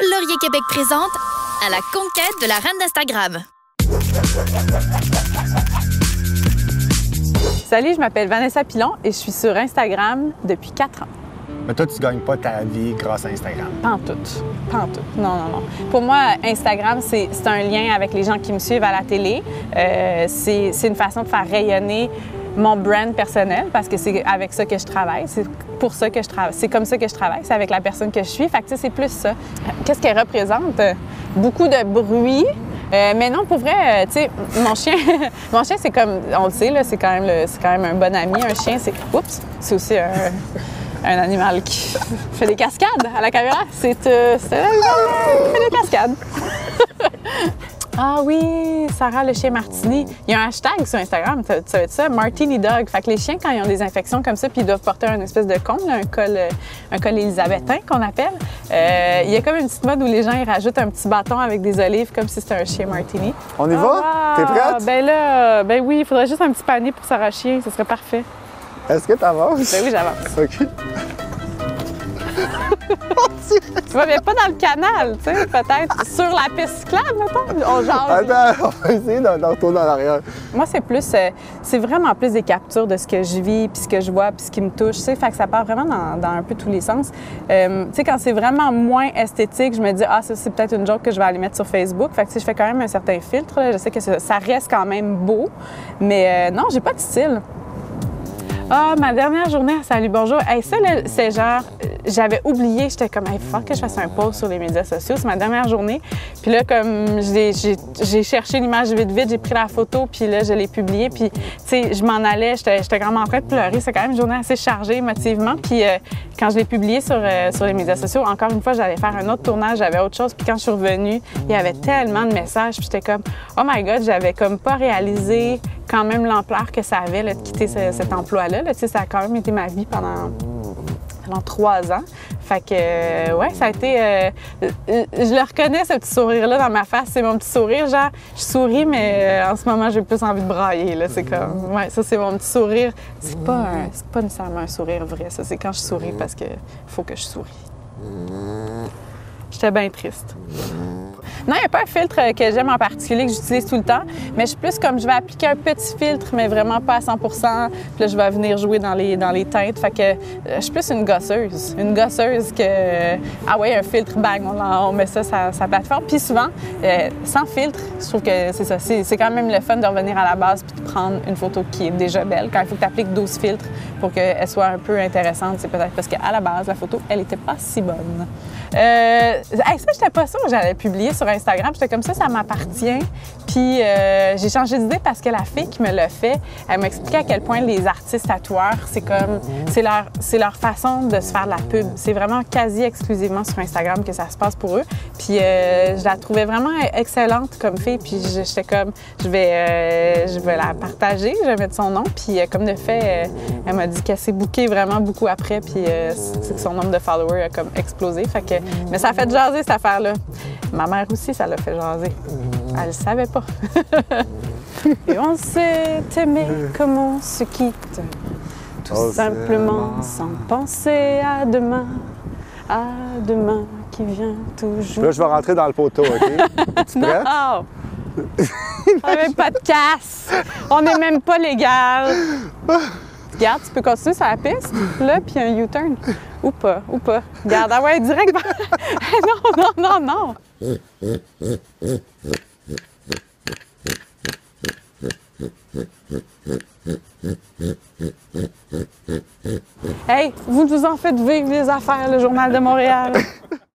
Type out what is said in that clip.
Laurier Québec présente à la conquête de la reine d'Instagram. Salut, je m'appelle Vanessa Pilon et je suis sur Instagram depuis 4 ans. Mais toi, tu gagnes pas ta vie grâce à Instagram. Pas en tout. Pas en tout. Non, non, non. Pour moi, Instagram, c'est c'est un lien avec les gens qui me suivent à la télé. Euh, c'est c'est une façon de faire rayonner mon brand personnel parce que c'est avec ça que je travaille. C'est pour ça que je travaille. C'est comme ça que je travaille. C'est avec la personne que je suis. Fait que c'est plus ça. Qu'est-ce qu'elle représente? Beaucoup de bruit. Euh, mais non, pour vrai, euh, tu sais, mon chien, mon chien, c'est comme, on le sait, là, c'est quand même, c'est quand même un bon ami. Un chien, c'est, oups, c'est aussi un, animal qui fait des cascades à la caméra. C'est, euh, c'est fait des cascades. Ah oui, Sarah le chien Martini. Il y a un hashtag sur Instagram, tu savais ça? Martini Dog. Fait que les chiens, quand ils ont des infections comme ça, puis ils doivent porter un espèce de cône, un col, euh, un col élisabétain qu'on appelle, euh, il y a comme une petite mode où les gens ils rajoutent un petit bâton avec des olives comme si c'était un chien Martini. On y va? Ah, T'es prête? Ben là, ben oui, il faudrait juste un petit panier pour Sarah Chien, ce serait parfait. Est-ce que t'avances? Ben oui, j'avance. OK. Mais pas dans le canal, tu sais, peut-être sur la piste cyclable, mettons. On. Attends, on va essayer de, de retourner en arrière. Moi, c'est plus, euh, c'est vraiment plus des captures de ce que je vis, puis ce que je vois, puis ce qui me touche. Tu sais, fait que ça part vraiment dans, dans un peu tous les sens. Euh, tu sais, quand c'est vraiment moins esthétique, je me dis ah ça c'est peut-être une joke que je vais aller mettre sur Facebook. Fait que tu sais, je fais quand même un certain filtre. là. Je sais que ça, ça reste quand même beau, mais euh, non, j'ai pas de style. Ah, ma dernière journée Salut Bonjour. Hey, ça, c'est genre, euh, j'avais oublié, j'étais comme, hey, faut que je fasse un post sur les médias sociaux. C'est ma dernière journée. Puis là, comme j'ai cherché l'image vite, vite, j'ai pris la photo, puis là, je l'ai publiée. Puis, tu sais, je m'en allais, j'étais j'étais vraiment en train de pleurer. C'est quand même une journée assez chargée émotivement. Puis, euh, quand je l'ai publiée sur, euh, sur les médias sociaux, encore une fois, j'allais faire un autre tournage, j'avais autre chose. Puis, quand je suis revenue, il y avait tellement de messages. Puis, j'étais comme, oh my God, j'avais comme pas réalisé quand même l'ampleur que ça avait de quitter ce- cet emploi-là. Ça a quand même été ma vie pendant, pendant trois ans. Fait que, euh, ouais, ça a été. euh, je le reconnais, ce petit sourire-là dans ma face. C'est mon petit sourire. Genre, je souris, mais euh, en ce moment, j'ai plus envie de brailler. Là. C'est comme. Ouais, ça, c'est mon petit sourire. C'est pas, un- c'est pas nécessairement un sourire vrai. Ça, c'est quand je souris parce que faut que je souris. J'étais bien triste. Non, il n'y a pas un filtre que j'aime en particulier, que j'utilise tout le temps, mais je suis plus comme je vais appliquer un petit filtre, mais vraiment pas à 100% Puis là, je vais venir jouer dans les, dans les teintes. Fait que euh, je suis plus une gosseuse. Une gosseuse que, ah ouais, un filtre, bang, on, met ça sur sa plateforme. Puis souvent, euh, sans filtre, je trouve que c'est ça. C'est quand même le fun de revenir à la base puis de prendre une photo qui est déjà belle. Quand il faut que tu appliques 12 filtres pour qu'elle soit un peu intéressante, c'est peut-être parce qu'à la base, la photo, elle était pas si bonne. Euh, hey, ça, j'étais pas sûre que j'allais publier sur Instagram. J'étais comme ça, ça m'appartient. Puis euh, j'ai changé d'idée parce que la fille qui me l'a fait, elle m'a expliqué à quel point les artistes tatoueurs, c'est comme, c'est leur, leur façon de se faire de la pub. C'est vraiment quasi exclusivement sur Instagram que ça se passe pour eux. Puis euh, je la trouvais vraiment excellente comme fille. Puis j'étais comme, je vais, euh, je vais la partager, je vais mettre son nom. Puis euh, comme de fait, euh, elle m'a dit qu'elle s'est bookée vraiment beaucoup après. Puis euh, c'est que son nombre de followers a comme explosé. Fait mais ça a fait jaser cette affaire-là. Ma mère aussi, ça l'a fait jaser. Elle le savait pas. Et on s'est aimé comme on se quitte. Tout Oh, simplement sans penser à demain. À demain qui vient toujours. Là, je vais rentrer dans le poteau, OK? tu? Non! On pas de casse. On n'est même pas légal. Regarde, tu peux continuer sur la piste, là, puis un U-turn. Ou pas, ou pas. Regarde, ah ouais, direct. non, non, non, non. Hey, vous nous en faites vivre les affaires, le Journal de Montréal.